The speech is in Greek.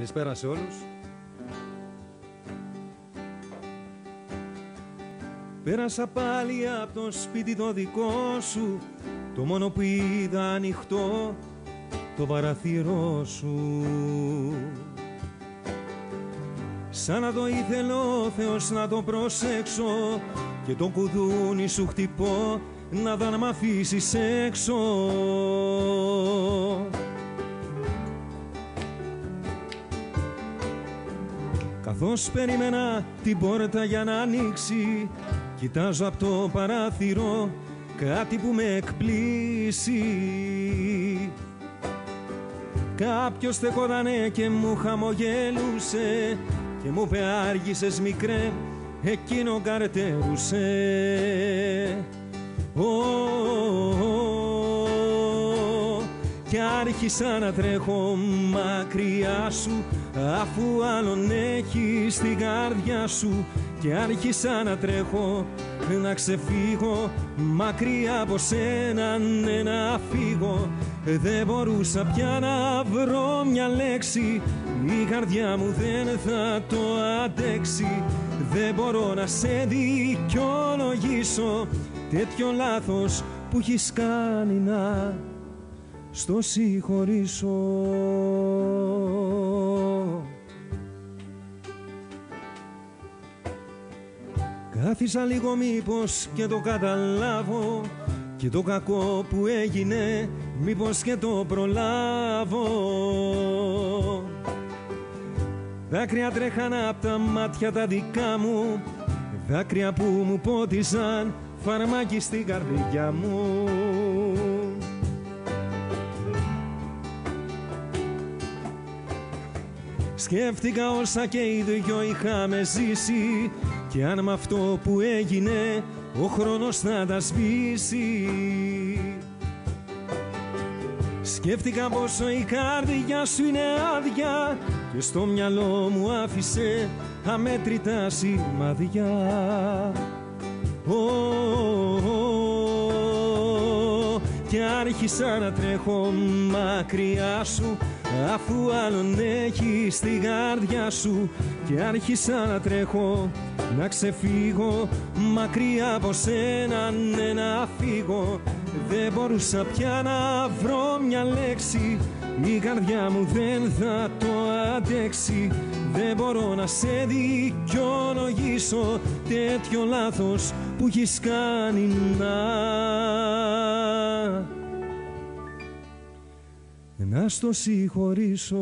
Καλησπέρα σε όλους. Πέρασα πάλι από το σπίτι το δικό σου Το μόνο που είδα ανοιχτό το παραθυρό σου Σαν να το ήθελε ο Θεός να το προσέξω Και το κουδούνι σου χτυπώ να δω να μ' αφήσεις έξω Καθώς περίμενα την πόρτα για να ανοίξει Κοιτάζω από το παράθυρο κάτι που με εκπλήσει. Κάποιος στεκότανε και μου χαμογέλουσε Και μου είπε άργησες μικρέ, εκείνο καρτερούσε και άρχισα να τρέχω μακριά σου αφού άλλον έχει στην καρδιά σου. Και άρχισα να τρέχω να ξεφύγω μακριά από σένα ναι να φύγω. Δεν μπορούσα πια να βρω μια λέξη. Η καρδιά μου δεν θα το αντέξει. Δεν μπορώ να σε δικαιολογήσω. Τέτοιο λάθος που έχεις κάνει να στο συγχωρήσω. Κάθισα λίγο μήπως και το καταλάβω και το κακό που έγινε μήπως και το προλάβω. Δάκρυα τρέχαν από τα μάτια τα δικά μου Δάκρυα που μου πότισαν φαρμάκι στην καρδιά μου Σκέφτηκα όσα και οι δυο είχαμε ζήσει και αν με αυτό που έγινε ο χρόνος θα τα σβήσει Σκέφτηκα πόσο η καρδιά σου είναι άδεια και στο μυαλό μου άφησε αμέτρητα σημαδιά. Και άρχισα να τρέχω μακριά σου αφού άλλον έχει στη καρδιά σου. Και άρχισα να τρέχω να ξεφύγω μακριά από σένα ναι να φύγω. Δεν μπορούσα πια να βρω μια λέξη η καρδιά μου δεν θα το αντέξει. Δεν μπορώ να σε δικαιολογήσω. Τέτοιο λάθος που έχεις κάνει να. Να στο συγχωρήσω